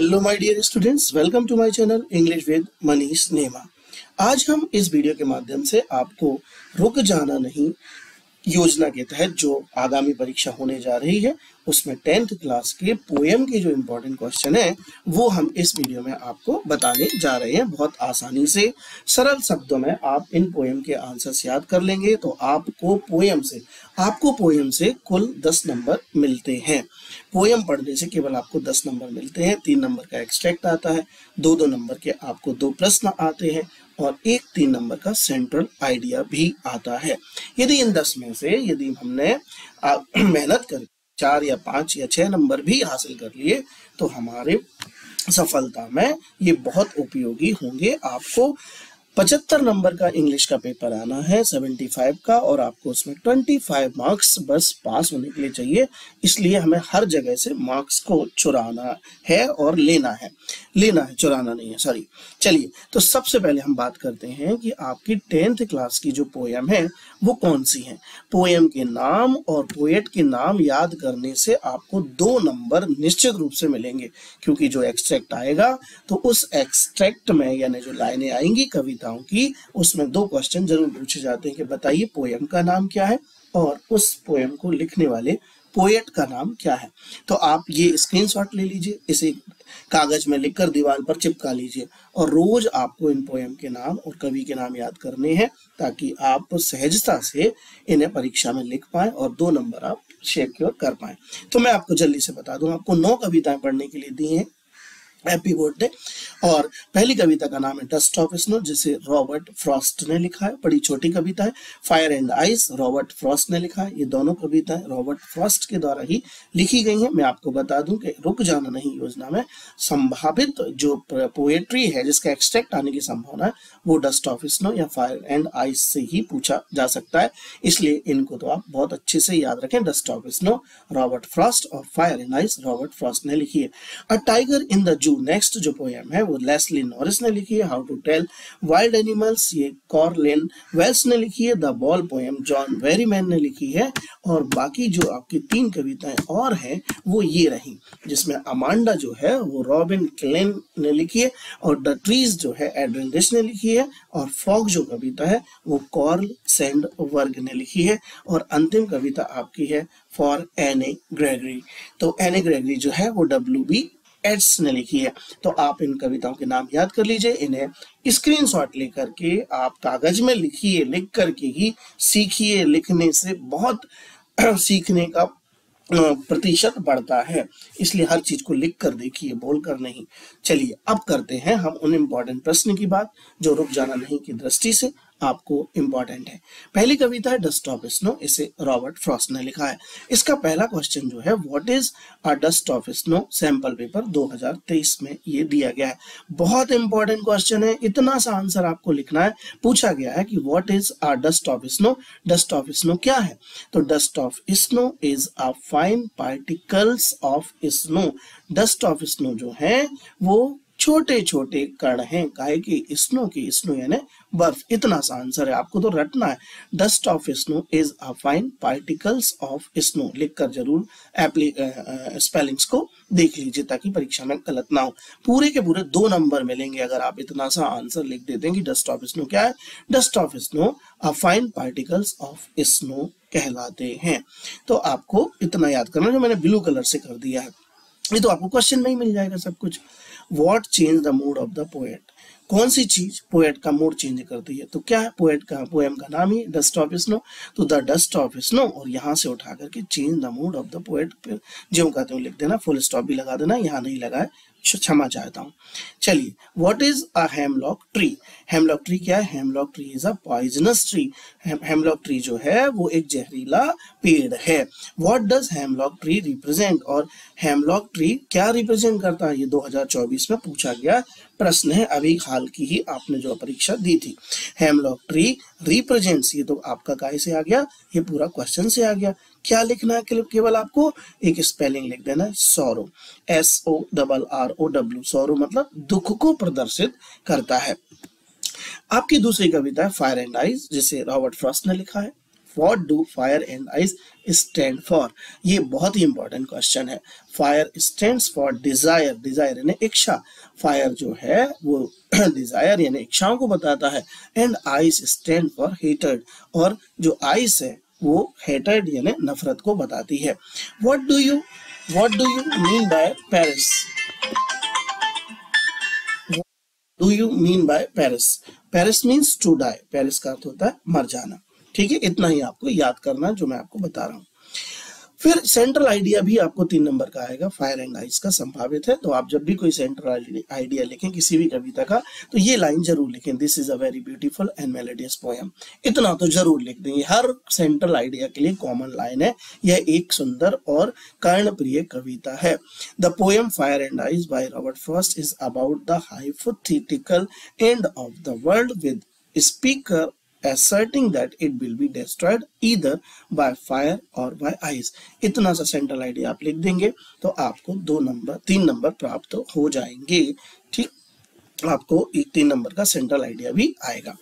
Hello my dear students welcome to my channel English with Manish Nema आज हम इस video के माध्यम से आपको रुक जाना नहीं योजना के तहत जो आगामी परीक्षा होने जा रही है, उसमें टेंथ क्लास के पोएम के जो इम्पोर्टेंट क्वेश्चन है, वो हम इस वीडियो में आपको बताने जा रहे हैं। बहुत आसानी से, सरल शब्दों में आप इन पोएम के आंसर्स याद कर लेंगे तो आपको पोएम से, आपको पोएम से कुल दस नंबर मिलते हैं। पोएम पढ़ने से केवल आपको दस नंबर मिलते हैं, तीन नंबर का एक्सट्रैक्ट आता है, दो दो नंबर के आपको दो प्रश्न आते हैं और एक तीन नंबर का सेंट्रल आइडिया भी आता है। यदि इन दस में से यदि हमने मेहनत कर, चार या पाँच या छह नंबर भी हासिल कर लिए तो हमारे सफलता में ये बहुत उपयोगी होंगे आपको। पचहत्तर नंबर का इंग्लिश का पेपर आना है सेवेंटी फाइव का, और आपको उसमें ट्वेंटी फाइव मार्क्स बस पास होने के लिए चाहिए। इसलिए हमें हर जगह से मार्क्स को चुराना है और लेना है। लेना है, चुराना नहीं है सॉरी चलिए तो सबसे पहले हम बात करते हैं कि आपकी टेंथ क्लास की जो पोएम है, वो कौन सी है? पोएम के नाम और पोएट के नाम याद करने से आपको दो नंबर निश्चित रूप से मिलेंगे। क्योंकि जो एक्सट्रैक्ट आएगा तो उस एक्सट्रैक्ट में यानी जो लाइनें आएँगी, कविता कविताओं की, उसमें दो क्वेश्चन ज़रूर पूछे जाते हैं कि बताइए पोएम का नाम क्या है और उस पोएम को लिखने वाले पोएट का नाम क्या है। तो आप ये स्क्रीनशॉट ले लीजिए, इसे कागज़ में लिखकर दीवार पर चिपका लीजिए और रोज आपको इन पोएम के नाम और कवि के नाम याद करने हैं ताकि आप सहजता से इन्हें परीक्षा में लिख पाए और दो नंबर आप शेक्योर कर पाए। तो मैं आपको जल्दी से बता दूँ, आपको नौ कविताएँ पढ़ने के लिए दी हैं। हैप्पी बर्थडे और पहली कविता का नाम है डस्ट ऑफ़ स्नो जिसे रॉबर्ट फ्रॉस्ट ने लिखा है। बड़ी छोटी कविता है। Fire and ice Robert Frost ने लिखा है। ये दोनों कविताएँ रॉबर्ट फ्रॉस्ट के द्वारा ही लिखी गई हैं। मैं आपको बता दूँ कि रुक जाना नहीं योजना में। संभावित जो पोएट्री है, जिसका एक्सट्रैक्ट आने की संभावना है, वो डस्ट ऑफ़ स्नो या फायर एंड आइस से ही पूछा जा सकता है। इसलिए इनको तो आप बहुत अच्छे से याद रखें। Dust of snow Robert Frost और fire and ice Robert Frost ने लिखी है। A tiger in the zoo next जो पोएम है, वो लेस्ली नॉरिस ने लिखी है how to tell wild animals ये कॉर्लिन वेल्स ने लिखी है the ball poem John Berryman ने लिखी है, और बाकी जो आपकी तीन कविताएँ और हैं, वो ये रही, जिसमें अमांडा जो है, वो रॉबिन क्लेन ने लिखी है, और द ट्रीज जो है एड्रिन रिच ने लिखी है, और फॉग जो कविता है, वो कॉर्ल सेंड वर्ग ने लिखी है, और अंतिम कविता आपकी है फॉर एने ग्रेगरी तो एने ग्रेगरी जो है, वो डब्ल्यू बी एड्स ने लिखी है। तो आप इन कविताओं के नाम याद कर लीजिए। इन्हें स्क्रीनशॉट लेकर के आप कागज़ में लिखिए, लिख करके ही सीखिए। लिखने से बहुत सीखने का प्रतिशत बढ़ता है। इसलिए हर चीज़ को लिख कर देखिए, बोल कर नहीं। चलिए, अब करते हैं हम उन इम्पोर्टेंट प्रश्न की बात, जो रुक जाना नहीं की दृष्टि से। आपको इंपॉर्टेंट है। पहली कविता है डस्ट ऑफ़ स्नो इसे रॉबर्ट फ्रॉस्ट ने लिखा है। इसका पहला क्वेश्चन जो है what is a dust of snow sample paper 2023 में ये दिया गया है। बहुत इंपॉर्टेंट क्वेश्चन है, इतना सा आंसर आपको लिखना है। पूछा गया है कि what is a dust of snow dust of snow क्या है? तो dust of snow is a fine particles of snow dust of snow जो है, वो छोटे छोटे कण हैं। काय के स्नो की स्नो यानी बर्फ़, इतना सा आंसर है। आपको तो रटना है। Dust of snow is a fine particles of snow लिखकर ज़रूर स्पेलिंग्स को देख लीजिए ताकि परीक्षा में गलत ना हो। पूरे के पूरे दो नंबर मिलेंगे अगर आप इतना सा आंसर लिख देते हैं कि डस्ट ऑफ़ स्नो क्या है? Dust of snow a fine particles of snow कहलाते हैं। तो आपको इतना याद करना जो मैंने ब्लू कलर से कर दिया है। ये तो आपको क्वेश्चन में ही मिल जाएगा सब कुछ। What change the mood of the poet कौन सी चीज़ पोएट का मूड चेंज करती है? तो क्या है पोएट का पोएम का नाम ही डस्ट ऑफ़ स्नो तो द डस्ट ऑफ़ स्नो और यहाँ से उठा करके change the mood of the poet जो कहते हो लिख देना फुल स्टॉप भी लगा देना, यहाँ नहीं लगा है। क्षमा चाहता हूँ। चलिए what is a hemlock tree hemlock tree क्या है? Hemlock tree is a poisonous tree hemlock tree जो है, वो एक जहरीला पेड़ है। What does hemlock tree represent और हेमलॉक ट्री क्या रिप्रेजेंट करता है? ये 2024 में पूछा गया प्रश्न है। अभी हाल की ही आपने जो परीक्षा दी थी। हेमलॉक ट्री रिप्रेजेंट्स ये तो आपका काय से आ गया? ये पूरा क्वेश्चन से आ गया। क्या लिखना है? केवल आपको एक स्पेलिंग लिख देना है sorrow S O double R O W sorrow मतलब दुख को प्रदर्शित करता है। आपकी दूसरी कविता है फायर एंड आइज़ जिसे रॉबर्ट फ्रॉस्ट ने लिखा है। What do fire and ice stand for ये बहुत ही इंपॉर्टेंट क्वेश्चन है। Fire stand for desire desire यानी इच्छा। फायर जो है, वो डिज़ायर यानी इच्छाओं को बताता है। And ice stand for hatred और जो आइस है वो हेटर यानी नफरत को बताती है। What do you what do you mean by perish do you mean by perish perish means to die perish का अर्थ होता है मर जाना। ठीक है, इतना ही आपको याद करना जो मैं आपको बता रहा हूँ। फिर सेंट्रल आइडिया भी आपको तीन नंबर का आएगा फायर एंड आइस का संभावित है तो आप जब भी कोई सेंट्रल आइडिया लिखें, किसी भी कविता का तो ये लाइन ज़रूर लिखें। This is a very beautiful and melodious poem इतना तो ज़रूर लिख देंगे। हर सेंट्रल आइडिया के लिए कॉमन लाइन है। यह एक सुंदर और कर्णप्रिय कविता है। The poem fire and ice by Robert Frost is about the hypothetical end of the world with speaker asserting that it will be destroyed either by fire or by ice. इतना सा सेंट्रल आइडिया आप लिख देंगे तो आपको दो number तीन number प्राप्त हो जाएँगे। ठीक? आपको एक तीन नंबर का सेंट्रल आइडिया भी आएगा।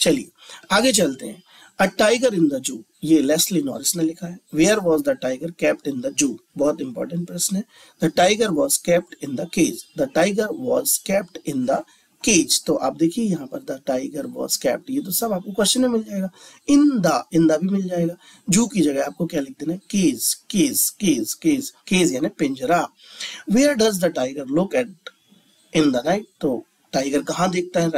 चलिए, आगे चलते हैं। अ टाइगर इन द जू ये लेस्ली नॉरिस ने लिखा है। Where was the tiger kept in the zoo बहुत इंपॉर्टेंट प्रश्न है। The tiger was kept in the cage the tiger was kept in the cage तो आप देखिए यहाँ पर द टाइगर वॉज़ कैप्ट, ये तो सब आपको क्वेश्चन में मिल जाएगा। इन द इन द भी मिल जाएगा। जू की जगह आपको क्या लिख देना cage cage cage cage cage यानी पिंजरा। Where does the tiger look at in the night तो टाइगर कहाँ देखता है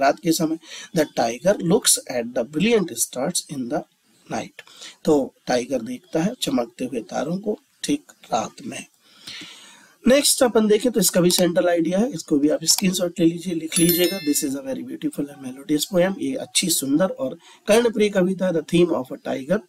रात के समय? The tiger looks at the brilliant stars in the night तो टाइगर देखता है चमकते हुए तारों को ठीक रात में। नेक्स्ट अपन देखें तो इसका भी सेंट्रल आइडिया है। इसको भी आप स्क्रीनशॉट ले लीजिए, लिख लीजिएगा। This is a very beautiful and melodious poem ये अच्छी, सुंदर और कर्णप्रिय कविता the theme of a tiger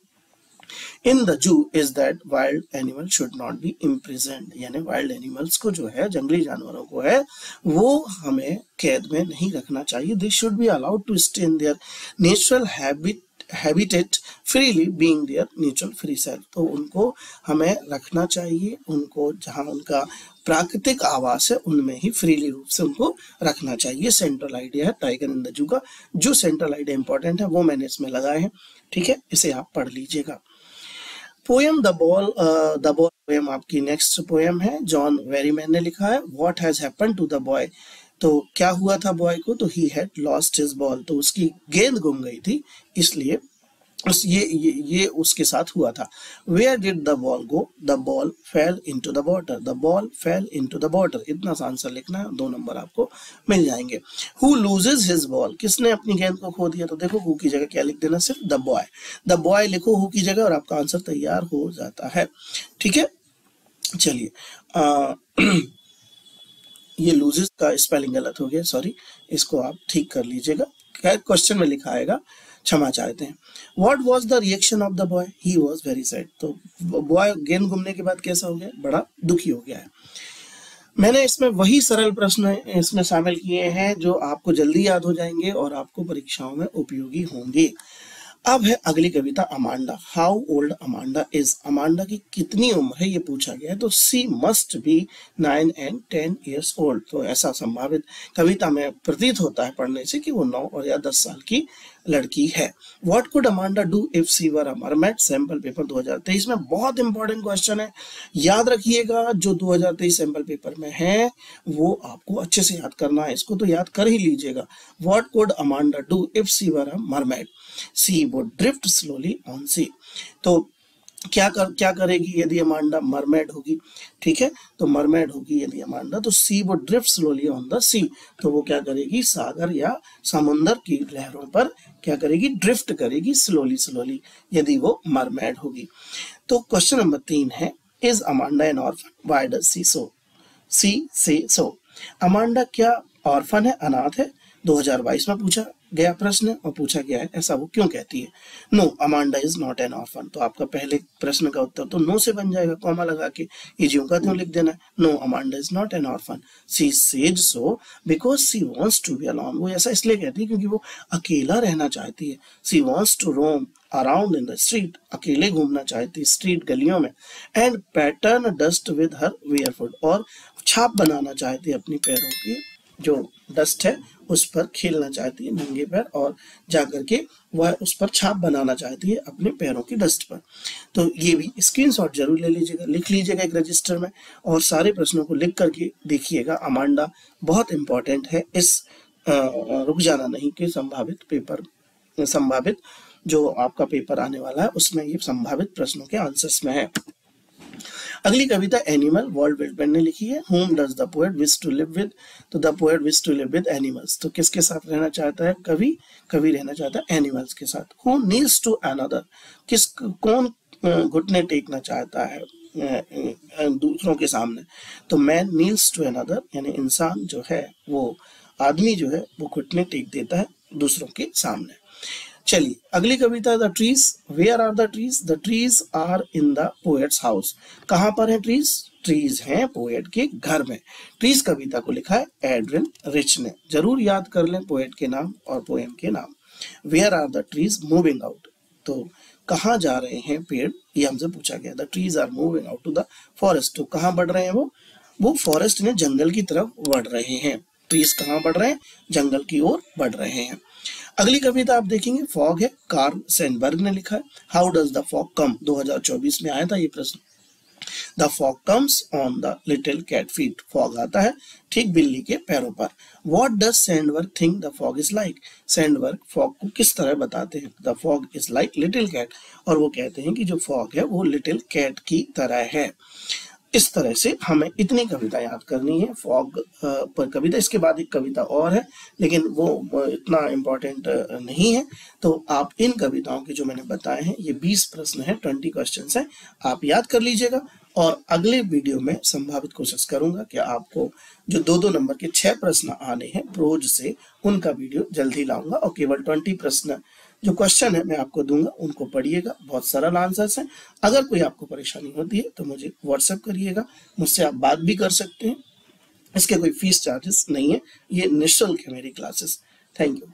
in the zoo is that wild animal should not be imprisoned यानी वाइल्ड एनिमल्स को जो है, जंगली जानवरों को है, वो हमें कैद में नहीं रखना चाहिए। This should be allowed to stay in their natural habit habitat freely being their natural free self तो उनको हमें रखना चाहिए, उनको जहाँ उनका प्राकृतिक आवास है, उनमें ही फ्रीली रूप से उनको रखना चाहिए। सेंट्रल आइडिया है टाइगर इन द जू का जो सेंट्रल आइडिया इंपॉर्टेंट है, वो मैंने इसमें लगाए हैं, ठीक है? इसे आप पढ़ लीजिएगा। Poem the ball the ball poem आपकी नेक्स्ट पोएम है जॉन वेरीमैन ने लिखा है। What has happen to the boy तो क्या हुआ था बॉय को? तो he had lost his ball तो उसकी गेंद गुम गई थी इसलिए उस ये, ये ये उसके साथ हुआ था। Where did the ball go the ball fell into the water the ball fell into the water इतना सा आंसर लिखना है दो नंबर आपको मिल जाएँगे। हु लूजेज हिज बॉल किसने अपनी गेंद को खो दिया? तो देखो हु की जगह क्या लिख देना सिर्फ़ द बॉय द बॉय लिखो हु की जगह और आपका आंसर तैयार हो जाता है। ठीक है? चलिए ये लूजेस का स्पेलिंग गलत हो गया सॉरी इसको आप ठीक कर लीजिएगा। क्वेश्चन में लिखा आएगा, क्षमा चाहते हैं। What was the reaction of the boy he was very sad तो बॉय गेंद घूमने के बाद कैसा हो गया? बड़ा दुखी हो गया है। मैंने इसमें वही सरल प्रश्न इसमें शामिल किए हैं जो आपको जल्दी याद हो जाएँगे और आपको परीक्षाओं में उपयोगी होंगे। अब है अगली कविता Amanda. How old Amanda is Amanda की कितनी उम्र है ये पूछा गया है तो she must be nine and ten years old तो ऐसा संभावित कविता में प्रतीत होता है पढ़ने से कि वो नौ और या दस साल की लड़की है। What could Amanda do if she were mermaid sample paper 2023 में बहुत इंपॉर्टेंट क्वेश्चन है। याद रखिएगा, जो 2023 सैंपल पेपर में है, वो आपको अच्छे से याद करना है। इसको तो याद कर ही लीजिएगा। What could Amanda do if she were a mermaid she, वो ड्रिफ्ट स्लोली ऑन सी तो क्या कर, क्या करेगी यदि अमांडा मरमेड होगी? ठीक है? तो मरमेड होगी यदि अमांडा तो सी वो drift slowly on the sea तो वो क्या करेगी? सागर या समुन्द्र की लहरों पर क्या करेगी? ड्रिफ्ट करेगी स्लोली स्लोली यदि वो मरमेड होगी। तो क्वेश्चन नंबर तीन है is Amanda an orphan why does she so she says so Amanda क्या ऑर्फन है? अनाथ है? 2022 में पूछा। गया प्रश्न और पूछा गया है, ऐसा वो क्यों कहती है? No Amanda is not an orphan तो आपका पहले प्रश्न का उत्तर तो नो से बन जाएगा कॉमा लगा के। का त्यों लिख देना है? No Amanda is not an orphan she says so because she wants to be alone वो ऐसा इसलिए कहती है क्योंकि वो अकेला रहना चाहती है। She wants to roam around in the street अकेले घूमना चाहती है स्ट्रीट गलियों में। And pattern dust with her bare feet और छाप बनाना चाहती है अपनी पैरों की। जो डस्ट है, उस पर खेलना चाहती है नंगे पैर और जा करके वह उस पर छाप बनाना चाहती है अपने पैरों की डस्ट पर। तो ये भी स्क्रीनशॉट ज़रूर ले लीजिएगा, लिख लीजिएगा एक रजिस्टर में और सारे प्रश्नों को लिख करके देखिएगा। अमांडा बहुत इंपॉर्टेंट है इस रुक जाना नहीं के संभावित पेपर संभावित जो आपका पेपर आने वाला है, उसमें ये संभावित प्रश्नों के आंसर्स में है। अगली कविता एनिमल वर्ल्ड विल्टमैन ने लिखी है whom does the poet wish to live with तो the poet wish to live with animals तो किसके साथ रहना चाहता है? कवि कवि रहना चाहता है एनिमल्स के साथ. हु नीड्स टू अनदर किस, कौन घुटने टेकना चाहता है? दूसरों के सामने. तो मैन नील्स टू अनदर यानी इंसान जो है, वो आदमी जो है, वो घुटने टेक देता है दूसरों के सामने. चलिए, अगली कविता the trees where are the trees the trees are in the poet's house कहाँ पर है ट्रीज ट्रीज हैं पोएट के घर में। ट्रीज कविता को लिखा है एड्रिन रिच ने। ज़रूर याद कर लें पोएट के नाम और पोएम के नाम। Where are the trees moving out तो कहाँ जा रहे हैं पेड़? ये हमसे पूछा गया। The trees are moving out to the forest तो कहाँ बढ़ रहे हैं वो? वो फॉरेस्ट में जंगल की तरफ़ बढ़ रहे हैं। ट्रीज कहाँ बढ़ रहे हैं? जंगल की ओर बढ़ रहे हैं। अगली कविता आप देखेंगे, फॉग है, कार्ल सेनबर्ग ने लिखा है। How does the fog come 2024 में आया था ये प्रश्न। The fog comes on the little cat feet fog आता है ठीक बिल्ली के पैरों पर। What does Sandburg think the fog is like Sandburg fog को किस तरह बताते हैं? The fog is like little cat और वो कहते हैं कि जो फॉग है, वो लिटिल कैट की तरह है। इस तरह से हमें इतनी कविता याद करनी है, फॉग पर कविता, इसके बाद एक कविता और है, लेकिन वो इतना इम्पोर्टेंट नहीं है। तो आप इन कविताओं के जो मैंने बताए हैं, ये 20 प्रश्न है 20 क्वेश्चन है, आप याद कर लीजिएगा। और अगले वीडियो में संभावित कोशिश करूँगा कि आपको जो दो दो नंबर के छह प्रश्न आने हैं, प्रोज से, उनका वीडियो जल्दी लाऊँगा। और केवल ट्वेंटी प्रश्न जो क्वेश्चन है, मैं आपको दूँगा, उनको पढ़िएगा, बहुत सरल आंसर्स हैं। अगर कोई आपको परेशानी होती है तो मुझे व्हाट्सएप करिएगा, मुझसे आप बात भी कर सकते हैं। इसके कोई फ़ीस चार्जेस नहीं है, ये निःशुल्क है मेरी क्लासेस थैंक यू